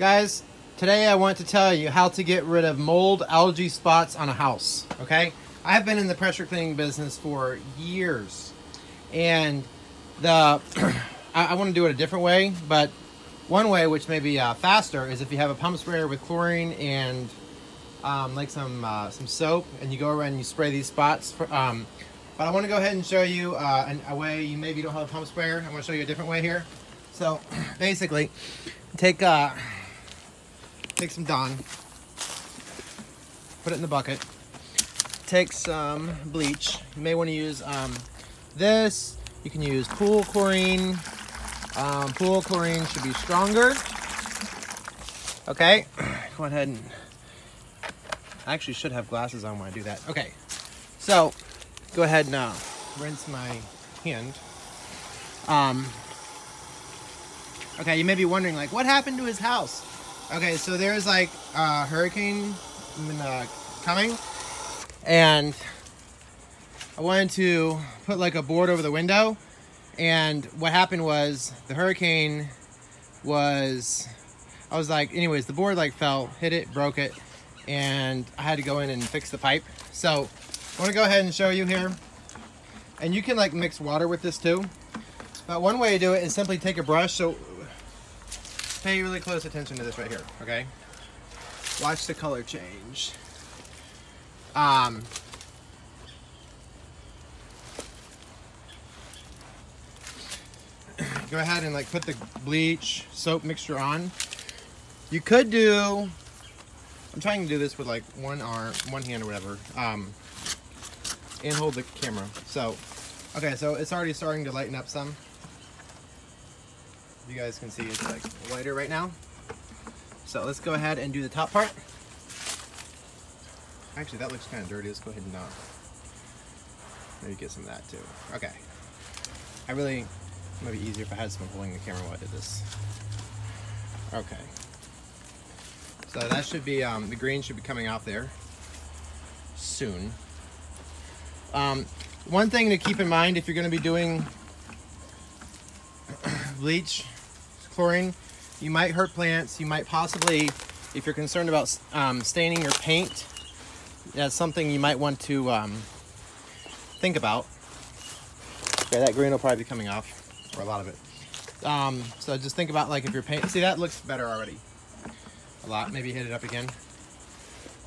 Guys, today I want to tell you how to get rid of mold algae spots on a house, okay? I've been in the pressure cleaning business for years and the I, I want to do it a different way, but one way, which may be uh, faster, is if you have a pump sprayer with chlorine and um, like some uh, some soap, and you go around and you spray these spots. For, um, but I want to go ahead and show you uh, an, a way you maybe don't have a pump sprayer. I want to show you a different way here. So basically, take uh, take some Dawn, put it in the bucket. Take some bleach. You may want to use um, this. You can use pool chlorine. Um, pool chlorine should be stronger. Okay, go ahead and. I actually should have glasses on when I do that. Okay, so go ahead now. Rinse my hand. Um, okay, you may be wondering, like, what happened to his house? Okay, so there's like a hurricane uh, coming, and I wanted to put like a board over the window. And what happened was the hurricane was, I was like, anyways, the board like fell, hit it, broke it, and I had to go in and fix the pipe. So I want to go ahead and show you here. And you can like mix water with this too. But one way to do it is simply take a brush. So pay really close attention to this right here, okay? Watch the color change. Um, go ahead and like put the bleach soap mixture on. You could do, I'm trying to do this with like one arm, one hand or whatever, um, and hold the camera. So, okay, so it's already starting to lighten up some. You guys can see it's like lighter right now. So let's go ahead and do the top part. Actually, that looks kind of dirty. Let's go ahead and uh, maybe get some of that too. Okay. I really, it might be easier if I had someone holding the camera while I did this. Okay. So that should be, um, the green should be coming off there soon. Um, one thing to keep in mind if you're going to be doing bleach, chlorine, you might hurt plants. You might possibly, if you're concerned about um, staining your paint, that's something you might want to um, think about. Okay, that green will probably be coming off, or a lot of it. Um, so just think about like if your paint, see that looks better already. A lot, maybe hit it up again.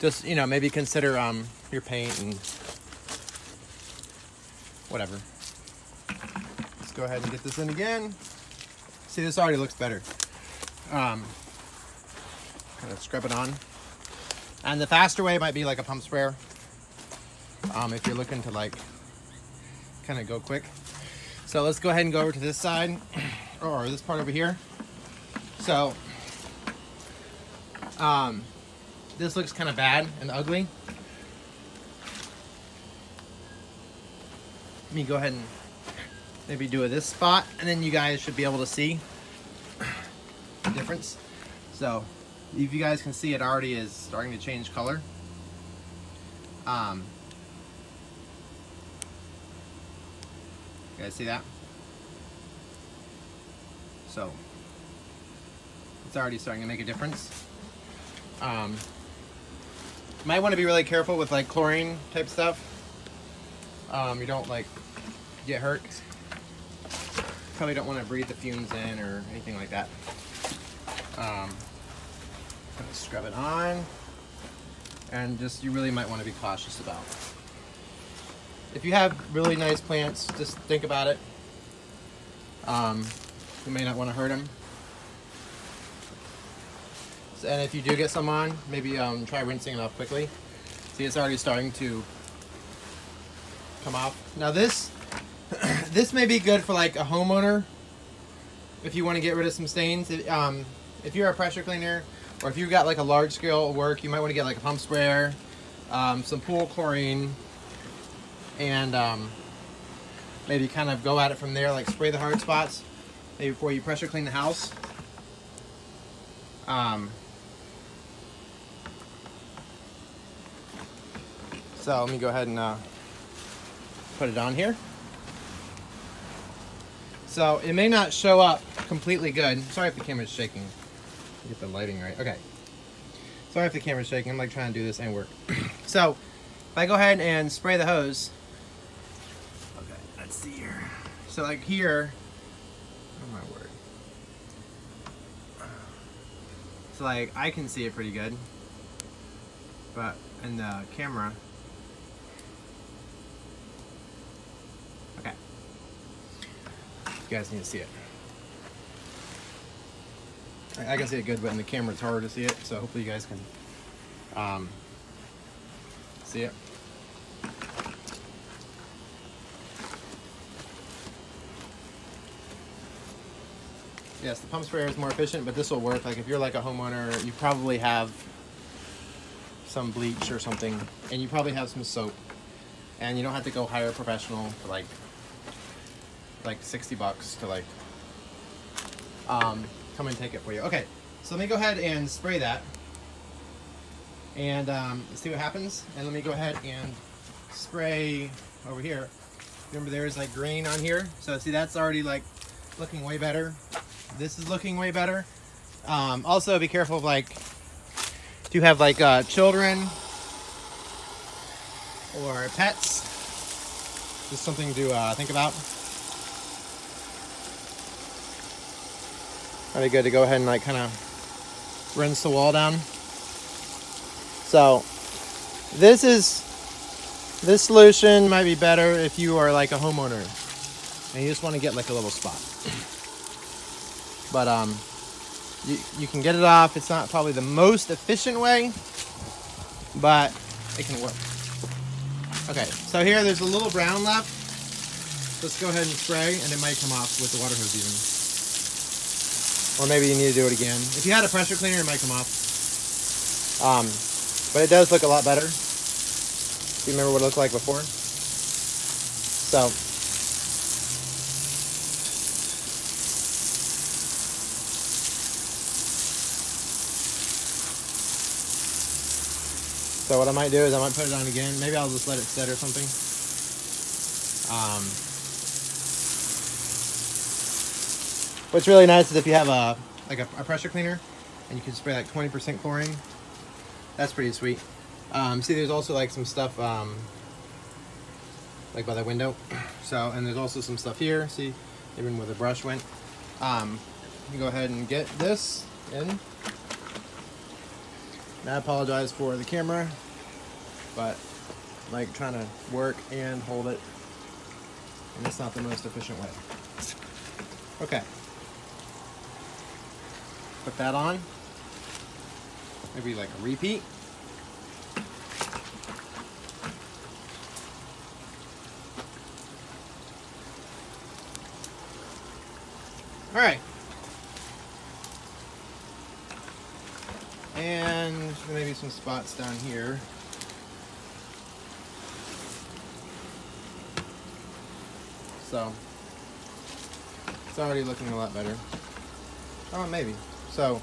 Just, you know, maybe consider um, your paint and whatever. Let's go ahead and get this in again. See, this already looks better. Um, kind of scrub it on. And the faster way might be like a pump sprayer. Um, if you're looking to like kind of go quick. So let's go ahead and go over to this side or this part over here. So um, this looks kind of bad and ugly. Let me go ahead and maybe do it this spot and then you guys should be able to see the difference. So if you guys can see it already is starting to change color. Um, you guys see that? So it's already starting to make a difference. Um, might want to be really careful with like chlorine type stuff. Um, you don't like get hurt. Probably don't want to breathe the fumes in or anything like that. Um, scrub it on. And just, you really might want to be cautious about. If you have really nice plants, just think about it. Um, you may not want to hurt them. And if you do get some on, maybe um, try rinsing it off quickly. See, it's already starting to come off. Now this, this may be good for like a homeowner if you want to get rid of some stains. Um, if you're a pressure cleaner, or if you've got like a large scale work, you might want to get like a pump sprayer, um, some pool chlorine, and um, maybe kind of go at it from there, like spray the hard spots, maybe before you pressure clean the house. Um, so let me go ahead and uh, put it on here. So it may not show up completely good. Sorry if the camera's shaking. Get the lighting right. Okay. Sorry if the camera's shaking. I'm like trying to do this and work. so, if I go ahead and spray the hose. Okay, let's see here. So like here, oh my word. So like I can see it pretty good, but in the camera. You guys need to see it. I, I can see it good, but in the camera it's harder to see it. So hopefully you guys can um, see it. Yes, the pump sprayer is more efficient, but this will work. Like if you're like a homeowner, you probably have some bleach or something, and you probably have some soap, and you don't have to go hire a professional for like like 60 bucks to like um, come and take it for you. Okay, so let me go ahead and spray that, and um, see what happens. And let me go ahead and spray over here. Remember there's like green on here, so see that's already like looking way better. This is looking way better. Um, also, be careful of like, if you have like uh, children or pets, just something to uh, think about. That'd be good to go ahead and like kind of rinse the wall down. So this is, this solution might be better if you are like a homeowner and you just want to get like a little spot. But um, you, you can get it off. It's not probably the most efficient way, but it can work. Okay, so here there's a little brown left. Let's go ahead and spray, and it might come off with the water hose even. Or maybe you need to do it again. If you had a pressure cleaner, it might come off. Um, but it does look a lot better. Do you remember what it looked like before? So So what I might do is I might put it on again. Maybe I'll just let it set or something. Um, what's really nice is if you have a like a, a pressure cleaner and you can spray like 20% chlorine. That's pretty sweet. Um, see, there's also like some stuff um, like by the window. So, and there's also some stuff here. See, even where the brush went. Um, you go ahead and get this in. And I apologize for the camera, but like trying to work and hold it, and it's not the most efficient way. Okay. Put that on. Maybe like a repeat. All right. And maybe some spots down here. So, it's already looking a lot better. Oh, maybe. So,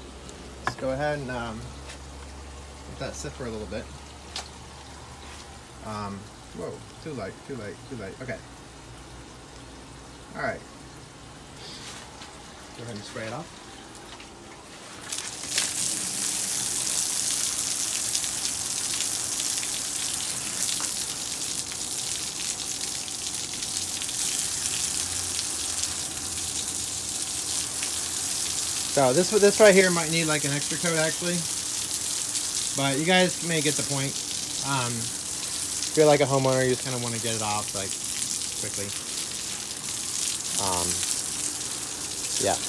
let's go ahead and um, let that sit for a little bit. Um, whoa, too light, too light, too light. Okay. All right. Go ahead and spray it off. So this this right here might need like an extra coat actually, but you guys may get the point. Um, if you're like a homeowner, you just kind of want to get it off like quickly. Um, yeah.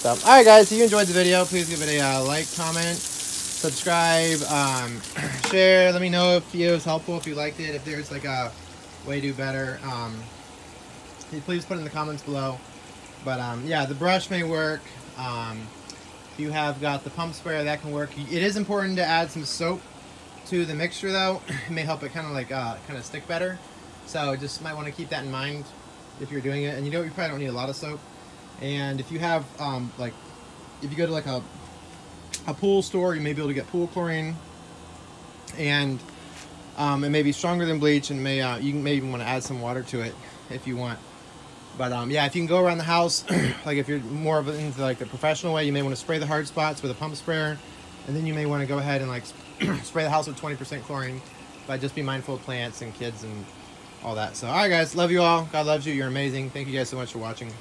So, all right, guys. If you enjoyed the video, please give it a uh, like, comment, subscribe, um, share. Let me know if it was helpful, if you liked it, if there's like a way to do better. Um, please put in the comments below. But um, yeah, the brush may work. Um, if you have got the pump sprayer, that can work. It is important to add some soap to the mixture though. It may help it kind of like uh, kind of stick better. So just might want to keep that in mind if you're doing it. And you know, you probably don't need a lot of soap. And if you have um, like, if you go to like a a pool store, you may be able to get pool chlorine, and um, it may be stronger than bleach, and may uh, you may even want to add some water to it if you want. But um, yeah, if you can go around the house, like if you're more of into like the professional way, you may want to spray the hard spots with a pump sprayer, and then you may want to go ahead and like spray the house with 20% chlorine. But just be mindful of plants and kids and all that. So, all right, guys, love you all. God loves you. You're amazing. Thank you guys so much for watching.